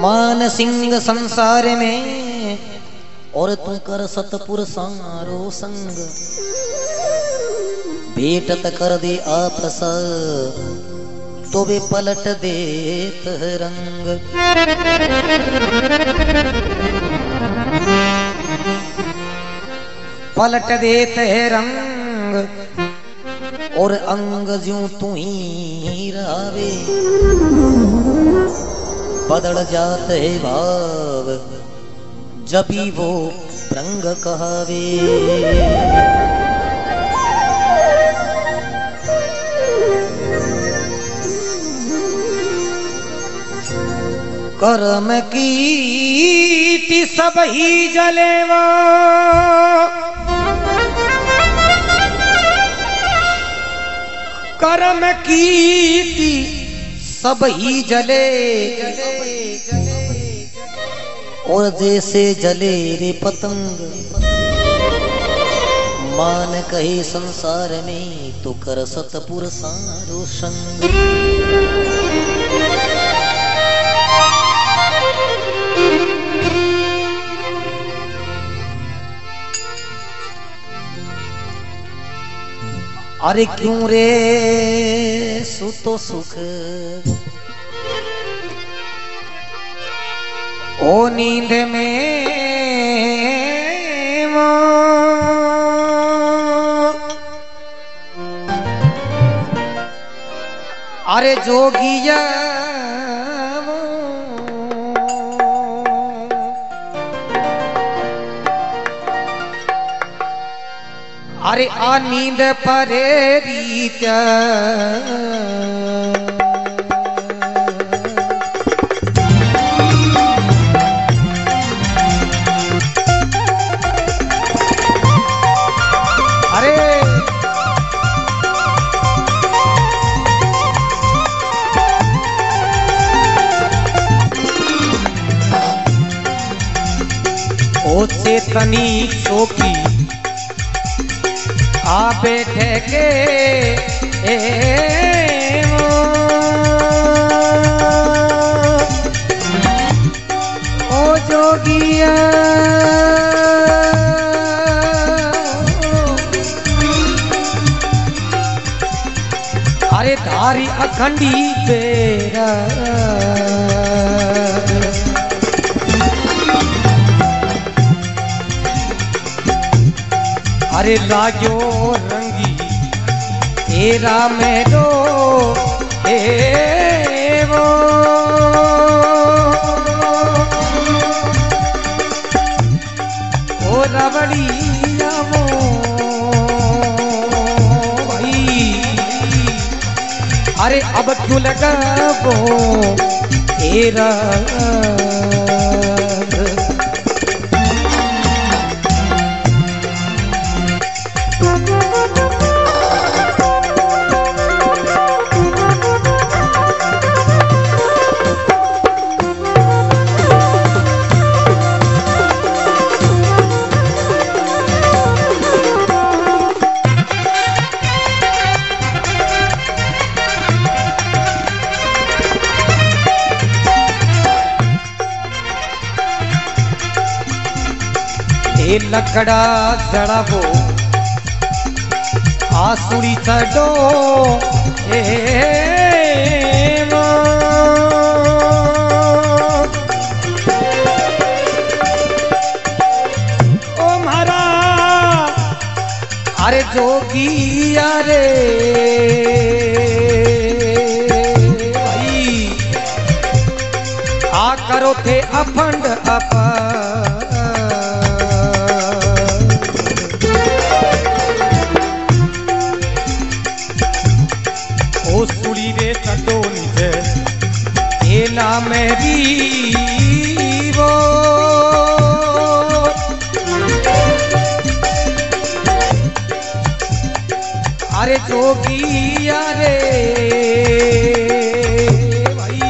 मान सिंह संसार में और तू कर सतपुर सारो संग। भेटत कर दे आपस तो वे पलट देत रंग। पलट है रंग, और अंग ज्यों तू ही रावे। बदल जाते भाव, जबी वो रंग कहावे। कर्म की सब ही जलेवा। कर्म कीर्ति सब ही जले। और जैसे जले रे पतंग। मान कहे संसार में तो कर सतपुर सारो संग। अरे क्यों रे सुतो सुख। ओ नींद में अरे जोगिया अरे आ नींद परे रीत्या बैठे के ए ओ जोगिया। अरे धारी अखंडी बेरा अरे लाग्यो रंगी। तेरा मेरो ए ओ अरे अब तू लगा वो तेरा लकड़ा जड़बो आसुरी छो ओ मारा अरे जोगी अरे आ करो थे अफंड अपन जीवो। अरे तो जोगी अरे भाई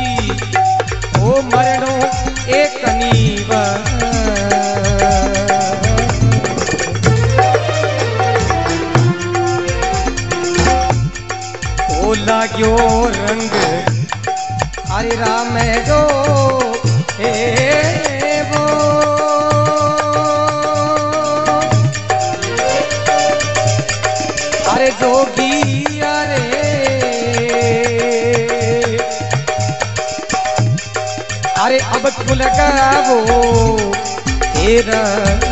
ओ मरणो एक लाग्यो रंग हरे राम है दो अरे अब खुल गया वो तेरा।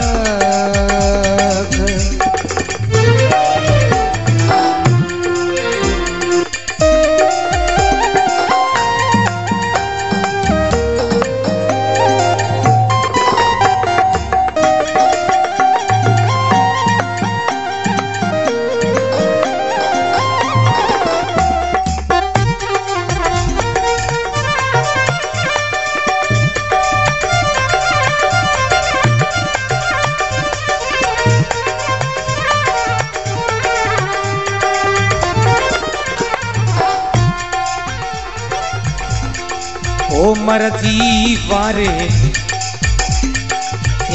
वारे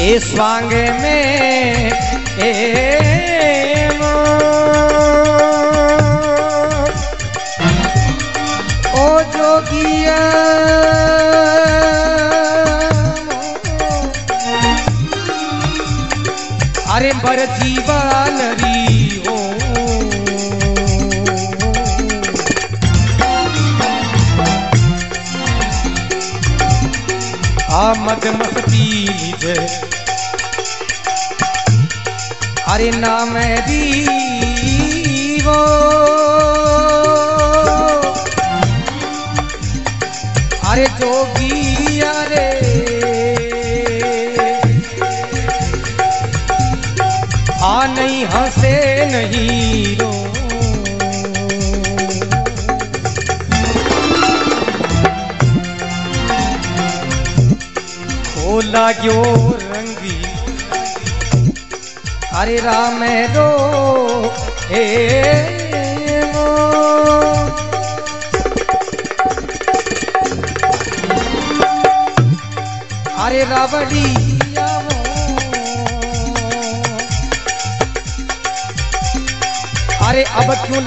ए स्वांगे में ए ओ जोगिया अरे मरजी वानरी ओ आमद मस्ती लीजे अरे नाम दीवो अरे जोगी अरे। आ नहीं हंसे नहीं रो। लाग्यो रंगी अरे राम रो हे। अरे रावड़ी। अरे अब क्यों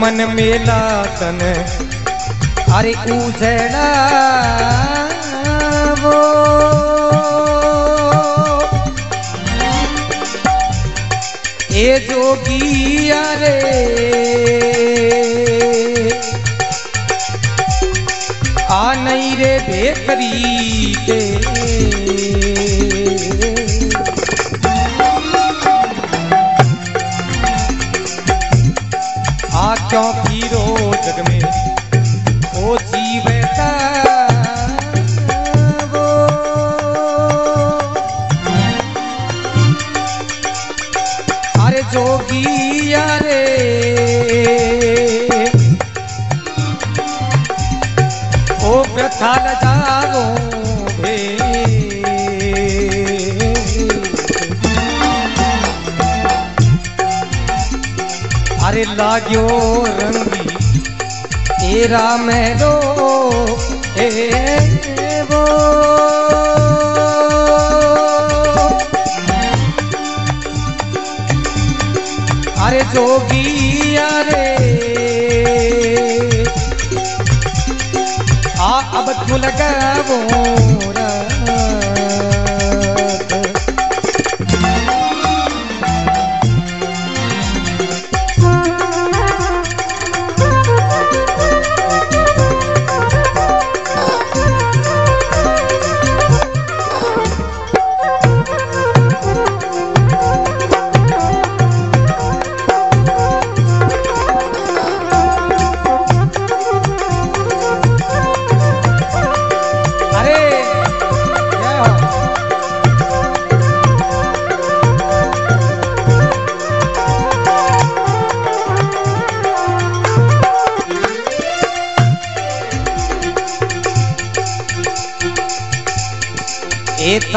मन मेला तन। अरे उजड़ा वो। ए जोगिया रे। आ नहीं रे बेकरी के। लाग्यो रंगी। तेरा मेरो अरे जोगी अरे। आ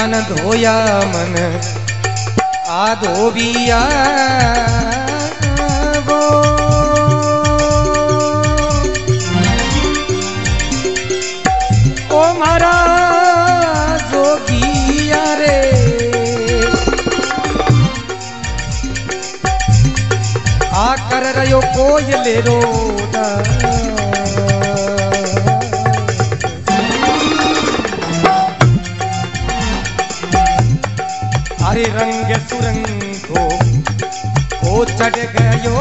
तन धोया मन। आ धोबिया वो। रे। आ कर रयो कोयल रोदा अरे चढ़ गयो।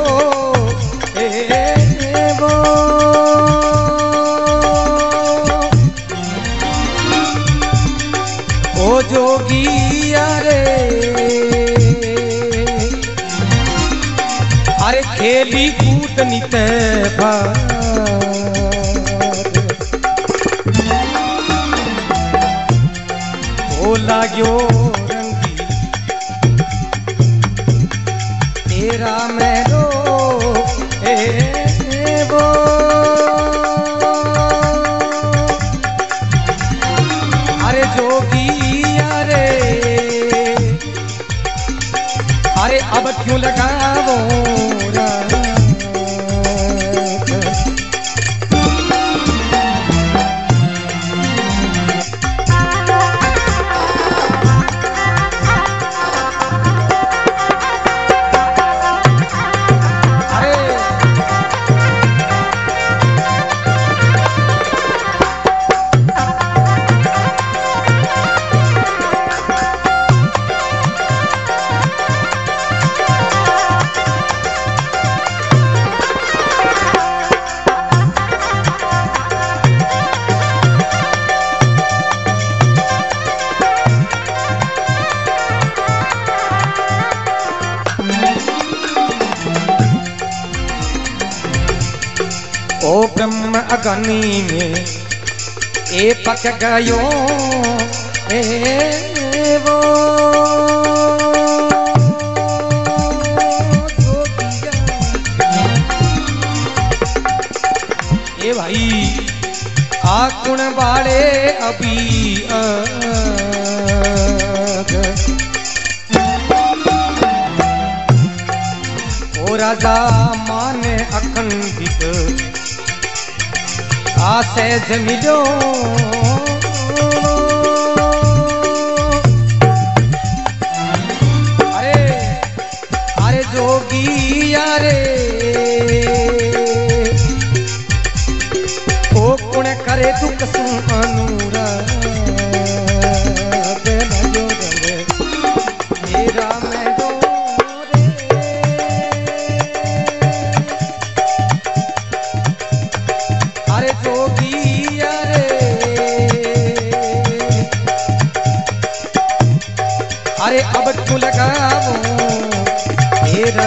ओ जोगिया रे अरे खेली कूद नित ओ लाग्यो। अब क्यों लगावो? अगनी में ए पक गयो ए वो। ए भाई, आकुण वाले अभी ओ राजा माने अखंडित आसे मिलो। अरे अरे जोगी यारे ओ कुण करे दुख सु अरे अब क्यों लगावो तेरा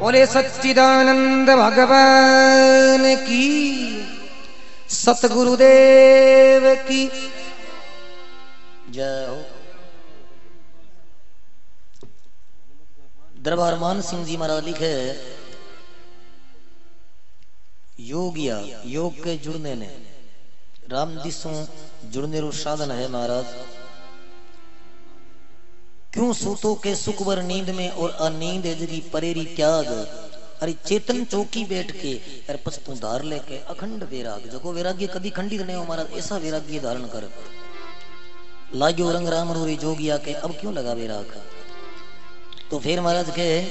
बोले सच्चिदानंद भगवान की, सतगुरुदेव की। जय हो दरबार मान सिंह जी महाराज लिखे योगिया योग के जुड़ने ने। राम दिसों जुड़ने रो साधन है महाराज। क्यों सूतो के सुखवर नींद में और अनींद जगी परेरी त्याग? अरे चेतन चौकी बैठ के, अरे पस्तु धार लेके, अखंड वैराग। जगो वैराग्य कभी खंडित नहीं हो महाराज, ऐसा वैराग्य धारण कर। लाग्यो रंग राम रोरी जोगिया के, अब क्यों लगा वैराग? तो फिर महाराज के,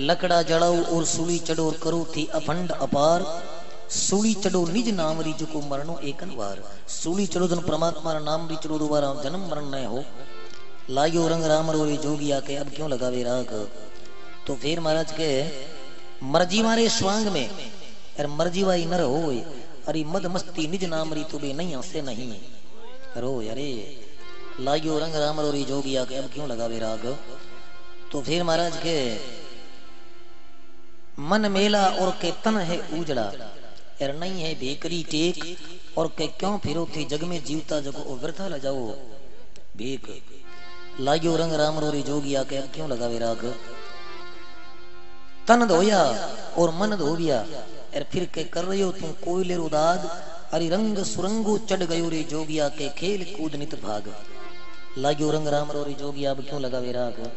लकड़ा जड़ाऊ और सूली चढ़ो करो थी अखंड अपार। सूली चढ़ो निज नाम री को मरणो एकन बार सूली चढ़ो धन परमात्मा रा नाम री चढ़ो दोबारा जन्म मरण न हो लायो रंग राम रोरी जोगिया के अब क्यों लगा वैराग तो फिर महाराज के मर्ज़ी मारे स्वांग में अरे मर्ज़ी वाई नर हो अरे मद मस्ती निज नाम री तुबे नहीं हंसे नहीं रो अरे लायो रंग राम रोरी जोगिया के अब क्यों लगावे राग तो फिर महाराज के मन मेला और के तन है उजड़ा नहीं है बेकरी टेक। और के क्यों फिरो थे जग में जीवता जगो ओ वृथा ल जाओ? बेक। लायो रंग राम रोरी जोगिया के क्यों लगा विराग तन धोया और मन धोबिया और फिर के कर रही हो तू कोयले रुदाद अरे रंग सुरंगो चढ़ गयो रे जोगिया के खेल कूद नित भाग। लाग्यो रंग राम रो रे जोगिया अब क्यों लगावे राग?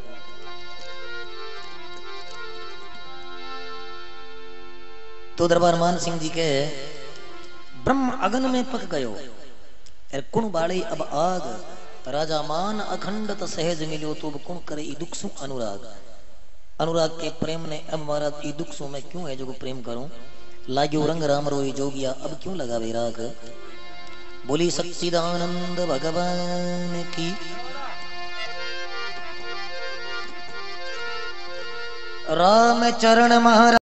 तो दरबार मान सिंह जी के, ब्रह्म अगन में पक गयो। कुण बाड़े अब आग राजा मान अखंडत सहज मिलो तो अब कुण करे दुख सु अनुराग। अनुराग के प्रेम ने, अब महाराज, ई दुख सु मैं क्यों है जो को प्रेम करूँ? लाग्यो रंग राम रोई जोगिया, अब क्यों लगा वैराग बोली सच्चिदानंद भगवान की। राम चरण महाराज